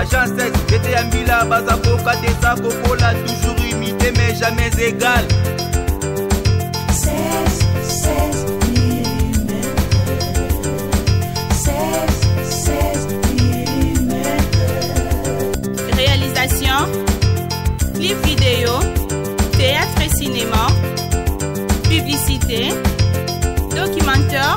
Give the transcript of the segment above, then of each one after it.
agence ete ya mbila baza koka te eza kokola toujours imité mais jamais égal Réalisation, clip vidéo, théâtre et cinéma, publicité, documentaire,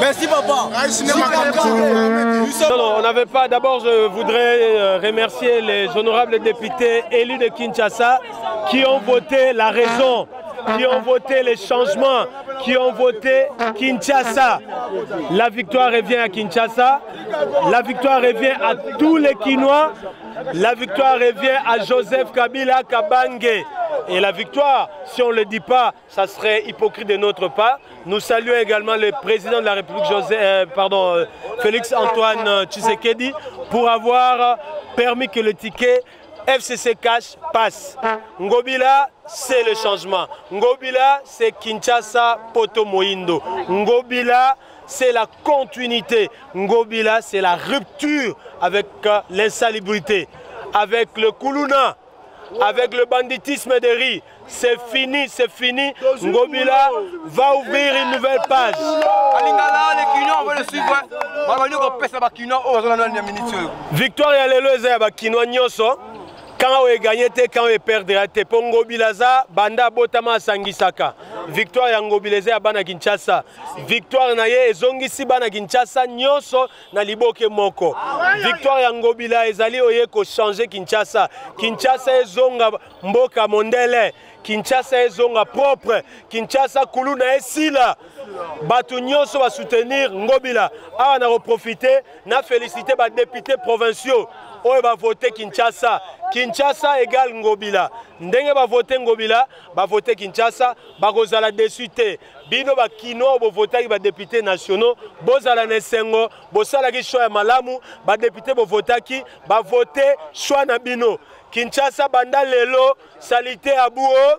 Merci papa. on n'avait pas. D'abord, je voudrais euh, remercier les honorables députés élus de Kinshasa qui ont voté la raison qui ont voté les changements, qui ont voté Kinshasa. La victoire revient à Kinshasa, la victoire revient à tous les Quinois, la victoire revient à Joseph Kabila Kabange. Et la victoire, si on ne le dit pas, ça serait hypocrite de notre part. Nous saluons également le président de la République, euh, pardon, euh, Félix Antoine euh, Tshisekedi, pour avoir permis que le ticket FCC Cash passe. Ngobila, c'est le changement. Ngobila, c'est Kinshasa Poto Ngobila, c'est la continuité. Ngobila, c'est la rupture avec euh, l'insalubrité, avec le Kuluna, avec le banditisme des riz. C'est fini, c'est fini. Ngobila va ouvrir une nouvelle page. Victoire et Alléluia, ya bakinois nyonso kanga oyo eganye te kanga oyo eperdra te mpo ngobila aza banda abotama asangisaka victoire ya ngobila eza ya bana kinshasa victoire na ye ezongisi bana kinshasa nyonso na liboke moko victoire ya ngobila ezali oye kochange kinshasa kinshasa ezonga mboka mondele kinshasa ezonga propre kinshasa kulu na esila bato nyonso basoutenir ngobila awa na koprofite na félicité badepute provinciaux oyo bavote kinshasa kinshasa egal ngobila ndenge bavote ngobila bavote kinshasa bakozala desu te bino ba kinois oyo bovotaki badepute nationaux bozala na esengo bosalaki choix ya malamu badepute bovotaki bavote choix na bino kinshasa banda lelo salite ya buo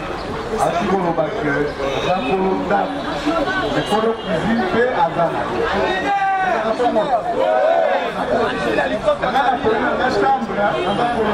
azali koloba ke aza kolo ndako ekolo cuisine mpe aza na chambre aza kolo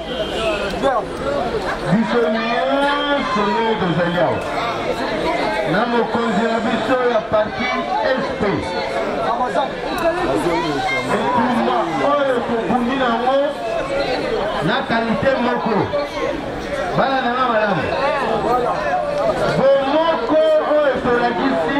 biso nyonso ndenge tozali awa na mokonzi na biso ya parti sp etumba oyo tobundi nango na kalite moko bana nanga malamu bomoko oyo tolakisi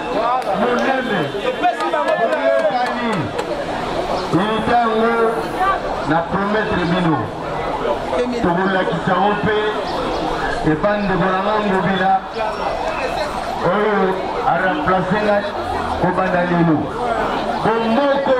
monene boyokani ntango na prometre bino tokolakisa ngo mpe ebandeko na nga ngobila oyo aremplace ngai kobanda lelo bomoko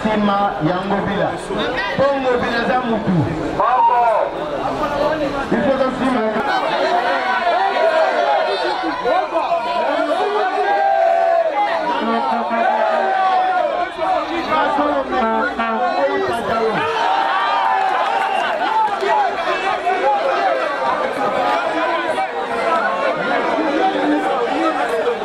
Sima ya ngobila. Po ngobila za mutu. Bongo. Iso to sima ya.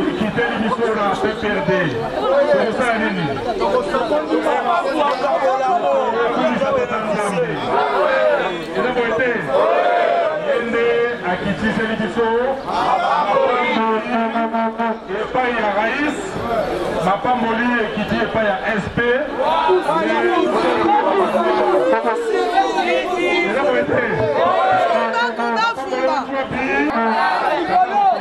ekiteli biso na pprd tokosala nini ekumisa tata nzambe eza boye te ye nde akitiseli biso epai ya rais mapamboli ekiti epai ya sp eza boye te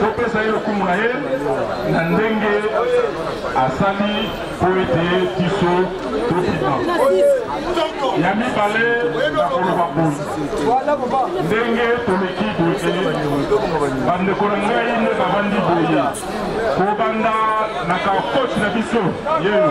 kopesa ye lokumu na ye na ndenge asali mpo ete biso tobima ya mibale na koloba boye ndenge toleki boye bandeko na ngai nde bavandi boye kobanda na ka coach na biso yeyo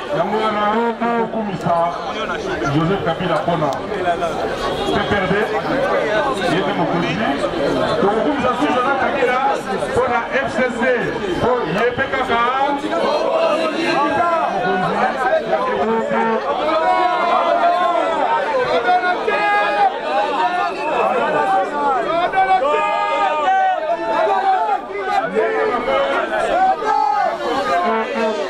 yango wana tokumisa joseph kabila mpona pprd yete mokonzi tokokumisa su joseph kabila mpona fcc mpo ye mpe kaka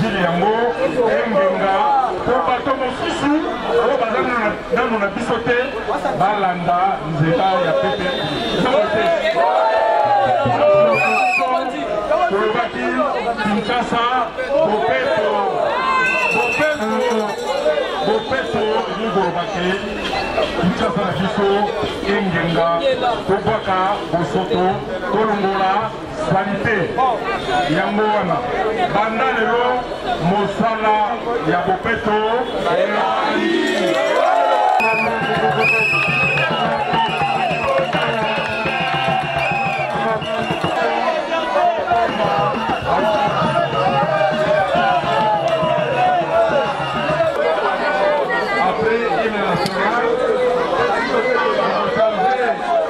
Ville yango engenga mpo bato mosusu oyo baza nano na biso te balanda nzela ya pepe tolobaki kinshasa bopeto bopeto bopeto elingi koloba te kinshasa na biso engenga tobwaka bosoto tolongola salite yango wana banda lelo mosala ya bopeto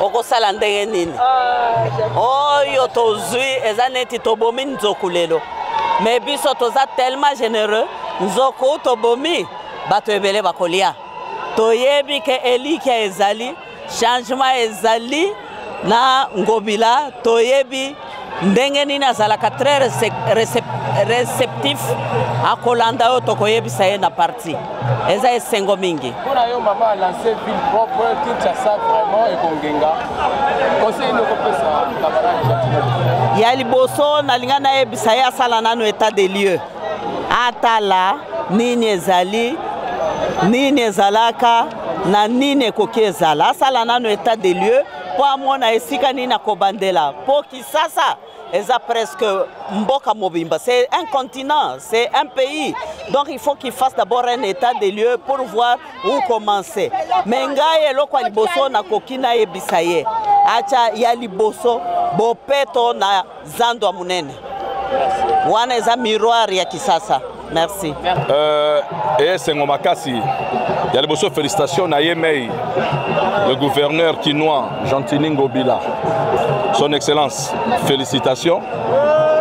okosala ndenge nini ah, oyo tozwi eza neti tobomi nzoku lelo me biso toza tellement généreux nzoku tobomi bato ebele bakolia toyebi ke elikia ezali changement ezali na ngobila toyebi ndenge nini azalaka très réceptif akolanda oyo tokoyebisa ye na parti eza esengo mingi mpona yo mama alance ville propre kinshasa vraiment ekongenga conseil nokopesa camarade ya liboso nalinga nayebisa ye asala nano état de lieu atala nini ezali nini ezalaka na nini ekoki ezala asala nano état de lieu mpo amona esika nini akobandela mpo kisasa eza presque mboka mobimba c'est un continent c'est un pays donc il faut qu'il fasse d'abord un état des lieux pour voir où commencer mais ngai eloko ya liboso nakoki nayebisa ye acha ya liboso bopeto na Zando ya munene. Wana eza miroir ya Kisasa. Merci. Euh, et Sengo Makassi, il y a le besoin félicitations à Yemei, le gouverneur kinois, Gentini Ngobila. Son Excellence, félicitations.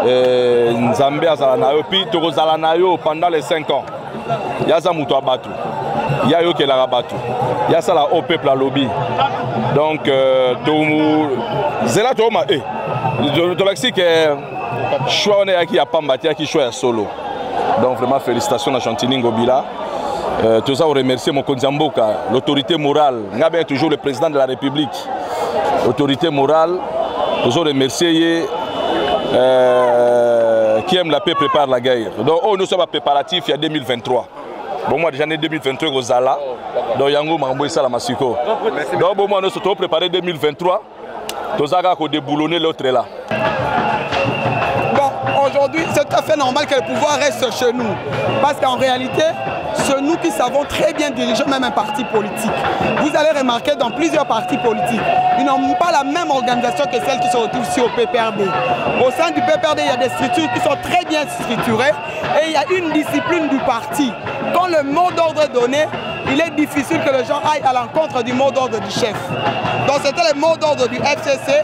Et Nzambe Azalanayo, puis Tokozalanayo pendant les 5 ans. ye aza moto ya bato ye ayokelaka bato ye asala o peuple alobi donc euh, zela tooma e eh, tolakisi ke choix wana eyaki ya pamba te eyaki choix ya solo donc vraiment félicitation na gentini ngobila euh, toza koremercier mokonzi ya mboka l'autorité morale ngai ben toujours le président de la république autorité morale tozo remercier ye euh, qui aime la paix prépare la guerre donc oyo nyonso ya bapréparatif ya 2023 bomwa déjà ne 2023 ekozala donc yango makambo esalama sikoyo donc bomwa nyonso toprépare 2023 toza kaka kodeboulonne l'autre là Aujourd'hui, c'est tout à fait normal que le pouvoir reste chez nous. Parce qu'en réalité, c'est nous qui savons très bien diriger même un parti politique. Vous allez remarquer dans plusieurs partis politiques, ils n'ont pas la même organisation que celle qui se retrouve ici au PPRD. Au sein du PPRD, il y a des structures qui sont très bien structurées et il y a une discipline du parti. Quand le mot d'ordre est donné, il est difficile que les gens aillent à l'encontre du mot d'ordre du chef. Donc c'était le mot d'ordre du FCC,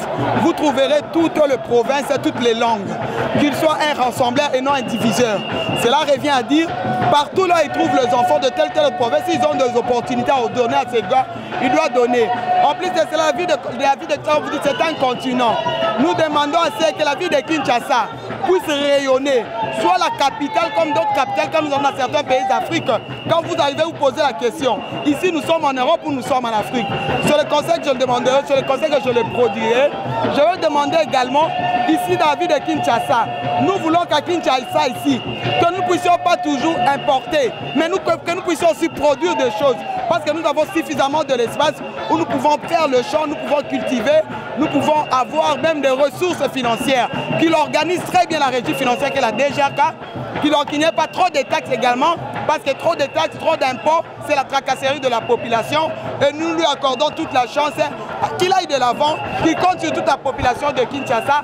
Vous trouverez toutes les provinces et toutes les langues. Qu'il soit un rassembleur et non un diviseur. Cela revient à dire, partout là ils trouvent les enfants de telle telle province, ils ont des opportunités à donner à ces gars, ils doivent donner. En plus, de cela, la vie de, la de c'est un continent. Nous demandons à ce que la vie de Kinshasa puisse rayonner, soit la capitale comme d'autres capitales, comme nous avons dans certains pays d'Afrique. Quand vous arrivez, vous posez la question. Ici, nous sommes en Europe ou nous sommes en Afrique. Sur le conseil que je le demanderai, sur le conseil que je le produirai, je vais demander également, ici dans la ville de Kinshasa, nous voulons qu'à Kinshasa, ici, que nous ne puissions pas toujours importer, mais nous, que, que nous puissions aussi produire des choses parce que nous avons suffisamment de l'espace où nous pouvons faire le champ, nous pouvons cultiver, nous pouvons avoir même des ressources financières qui l'organisent très la régie financière a la DGRK, qu'il n'y ait pas trop de taxes également, parce que trop de taxes, trop d'impôts, c'est la tracasserie de la population. Et nous lui accordons toute la chance qu'il aille de l'avant, qu'il compte sur toute la population de Kinshasa